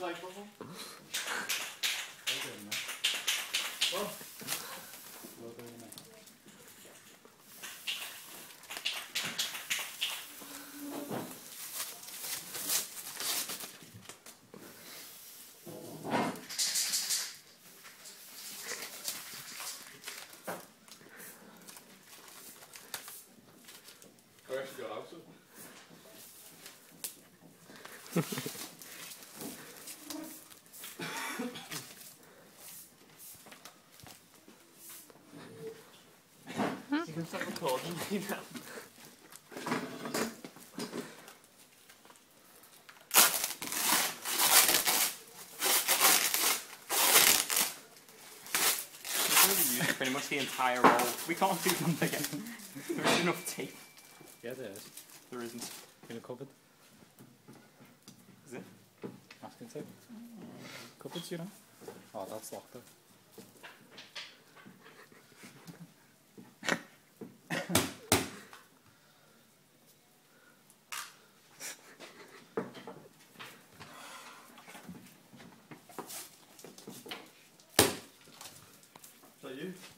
Of You can start recording me now. It's really used pretty much the entire roll. We can't do them again. There isn't enough tape. Yeah, there is. There isn't. In a cupboard. Is it? Masking tape. Cupboards, you know. Oh, that's locked up. you?